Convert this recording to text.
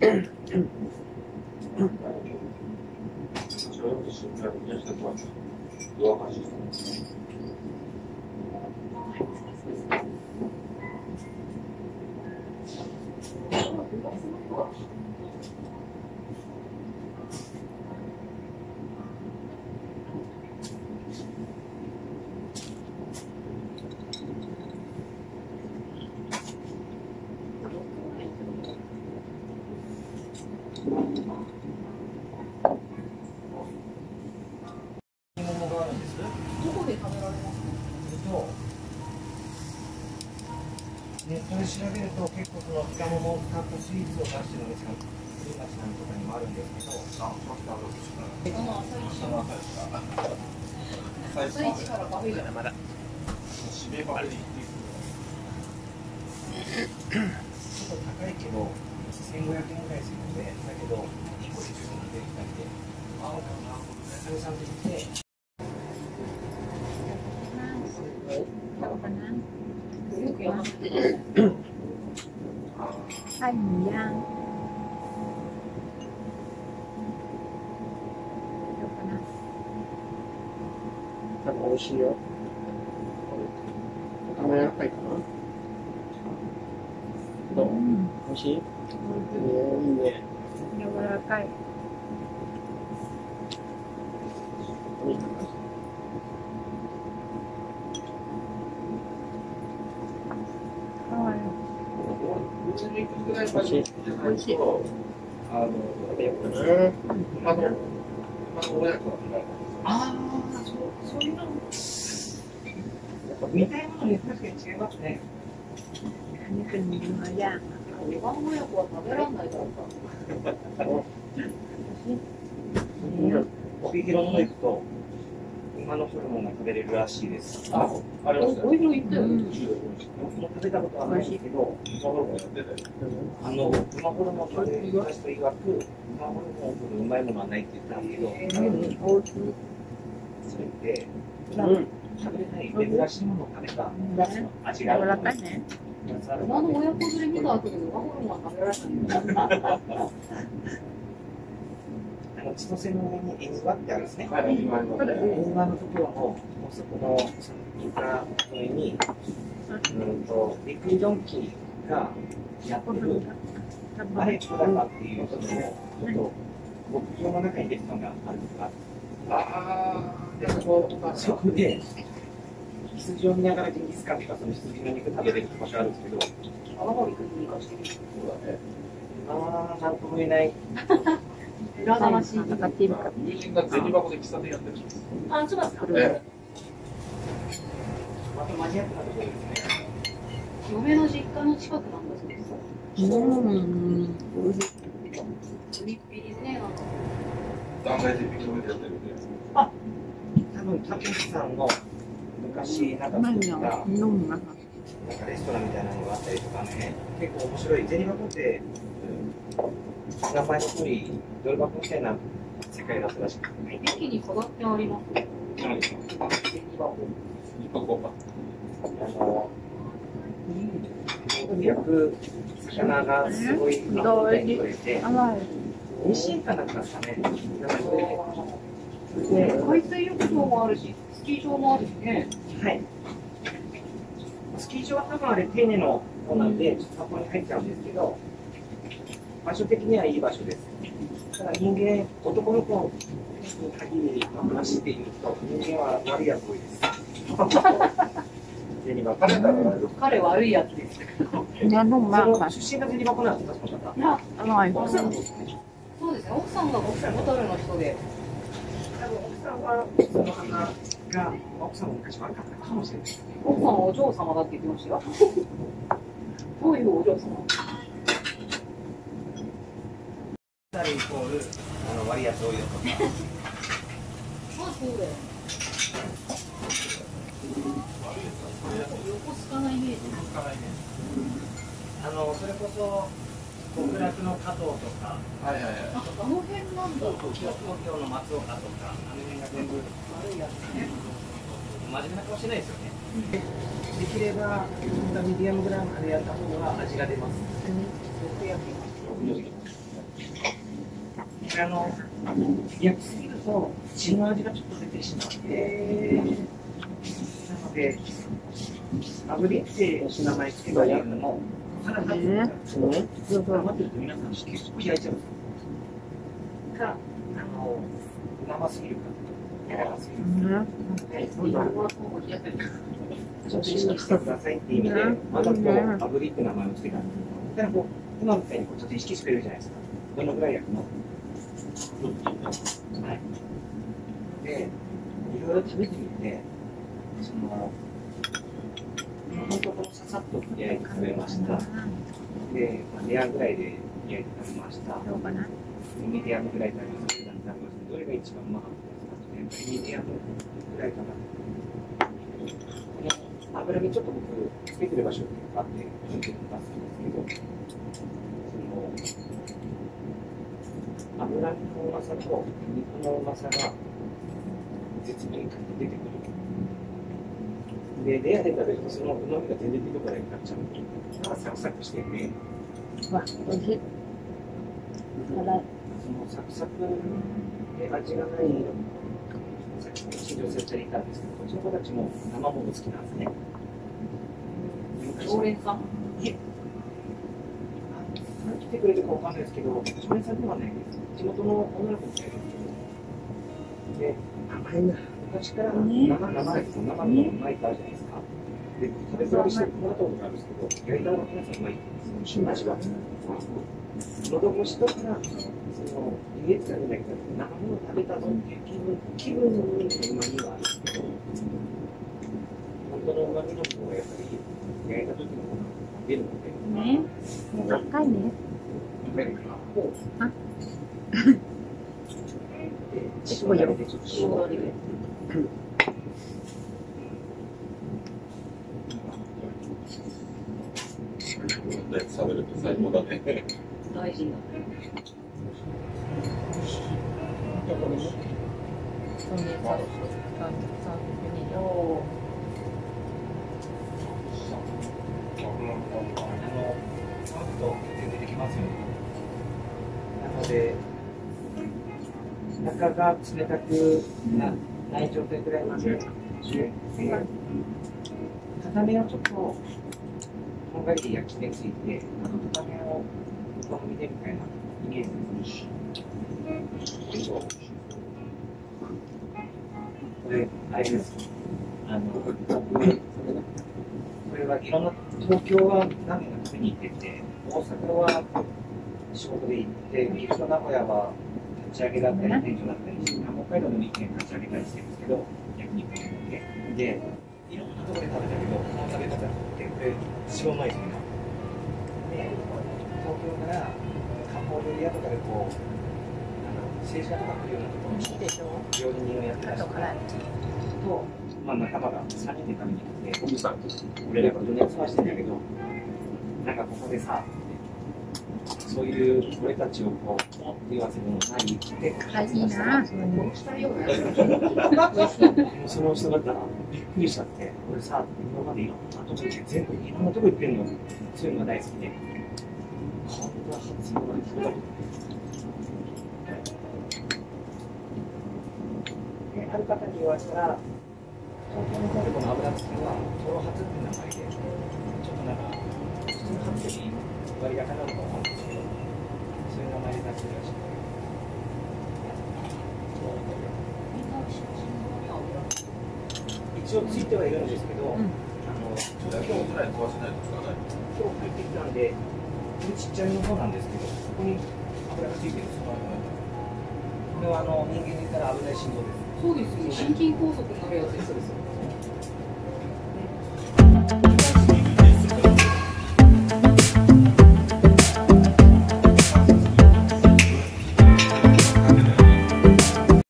está chegando o primeiro dia de trabalho Thank you. ネットで調べると結構そのイカモモを使ったスイーツを出してるお店が新町なんとかにもあるんですけど、あ、この朝市朝市からパフェがまだ。ちょっと高いけど、1500円ぐらいするので、だけど、1個で十分できたんで、あ、なるほどね。生産できて、 よく山 ไส้หมูย่างเดี๋ยวก่อนนะ 多分美味しいよ。カメラ高いかなどう美味しいいい おいいね。柔らかい。しい。あの、あ、あの、親子ああ、そう、そういうの。やっぱ見たいものに確かに違いますね。肉にいるのは嫌。は食べられない。からさ。帯広の行くと、今のホルモンが食べれるらしい。です。あ、あれ帯広行ったよ。僕も食べたことはない。けど、馬ホルモンやってたよ。あの、馬ホルモン食べる人曰く、馬ホルモンを取るうまい。ものはない。って言ったんだけど、それって、食べれない。珍しい。ものを食べた味があ。柔らかい。ね。馬の親子連れ見た後で馬ホルモンは食べられないあの千歳の上に縁岩ってあるんですね。はい、今の縁岩のところの、もうそこの床上に、うんと、ビッグジョンキーがやってる、あれ、小高っていう、ちょっと、ちょっと、牧場の中にレストランがあるんですが、あー、でもそこで、羊を見ながらジンギスカンとか、その羊の肉食べれる場所あるんですけど、泡盛くんに行かしてるあー、なんとも言えない。裏話なんかティーか友人が銭箱で喫茶店やってるんです。あ、そうなんですかえまたマニアックなところですね。嫁の実家の近くなんだそうですうん美味しいプリッピリでねなん断崖絶壁の上でやってるんで。多分、たけしさんの昔なんかレストランみたいなのがあったりとかね。結構面白い銭箱って名前ドル箱みたいな世界だったらしくて。駅にってりますあの魚がすごい甘てですかね海水浴場もあるし。キー場もあるね。はい。スキー場は多分あれ丁寧の方なんで、ちょっと箱に入っちゃうんですけど、場所的にはいい場所です。ただ人間、男の子に限りの話で言うと、人間は悪いやつ多いです。彼悪いやつです。出身がゼニバコなんですか、その方。あの、奥さんがすね。そうですね、奥さんがボトルの人で。多分奥さんは、その花。が、奥さんも昔悪かったかもしれない。奥さんはお嬢様だって言ってましたよ どういうお嬢様？あの、悪いやつ多いよとか。あそうだよ横須賀なイメージあの、それこそ、極楽の加藤とか、はいはいはい。あの辺なんだ東京の松岡とか、あの辺が全部悪いやつね。真面目な顔して。ないですよね。できればミディアムぐらいまでやった方が味が出ます。そして。焼きます。これあの焼きすぎると血の味がちょっと出て。しまって、なので炙りって。名前つけばいいのも、腹立つんですよ。う。待って。ると皆さん結構開いちゃうんですよ。か、あの、生すぎるか、柔らかすぎるか。ちょっと意識してくださいって意味で、わざと炙りって名前を、してくれるじゃないで。い。ろいろ食べてみて、その、で、まあ、レアぐらいで焼いて食べました。どうかなミディアムぐらい食べました。どれが一番うまかったですかやっぱりミディアムぐらいかな。この油にちょっと僕、つけてる場所があって、見て出すんですけど、その、油のうまさと肉のうまさが絶妙に出てくる。で、レアで食べるとそのうまみが全然出てこないになっちゃう。だからサクサクしてて、わ、美味しい。辛い。そのサクサクで味がない、さっきの新庄先生いたんですけど、こっちの子たちも生もの好きなんですね。常連さんいえ、あ来てくれるかわかんないですけど、常連さんではないです。地元の女の子みたいです。で、甘いな。昔から生、ね生、生のうまいってあるじゃないですか。で、食べ比べしてもらったことがあるんですけど、焼いた方が皆さんうまいですよ。味は。喉越しとか、その、家使うんだけど、生もの食べたぞっていう気分、気分のうまみはあるけど、本当のうまみの方がやっぱり、焼いた時の方が出るので、ね。もう高いね。食べるから、もう、あで、塩だれでちょっと塩だれで。食べると最高だね。大事なそうね、そう。そう、そう。おあの、パッと出てきますよね。なので、中が冷たくなない状態くらいまでして、片面をちょっと、こんがりで焼き目ついて、あと片面をお好みでみたいなイメージです。これ、あれです。あの、これはいろんな、東京は何年か食べに行ってて、大阪は仕事で行って、岐阜と名古屋は立ち上げだったり、店長だったりして、北海道でも一軒立ち上げたりしてるんですけど、焼肉店で。で、いろんなところで食べたけど、この食べ方って、これ、一番うまいですね。で、東京から漢方料理屋とかでこう、政治家とか来るようなころに、いいでしょ料理人をやってらっしゃるあと辛い。と、まあ、仲間が3人で食べに来て、おじさん。俺らが4年済ましてん。だけど、なん。かここでさ、そういう俺たちをこう、ポンって言わせるのないって、はい、いいな。殺したようなやつでもその人方、びっくりしちゃって、俺さ、今までいろん。なとこ行って、全部いろん。なとこ行ってん。の、そういうのが大好きで、こん。な発音が聞こえたことないである方に言わせたら、東京の方でこの油漬けは、トロハツって名前で、ちょっとなんか、普通のハツより割高なのかわかんないですけど、そういう名前で出してるらしくて。一応ついてはいるんですけど、んあのちょっと今日ぐらい壊せないと使わない。今日帰ってきたんで、これちっちゃいの方なんですけど、ここに油がついてるんですよ。これはあの人間で言ったら危ない心臓です。そうですよ心筋梗塞になるやつですそうです。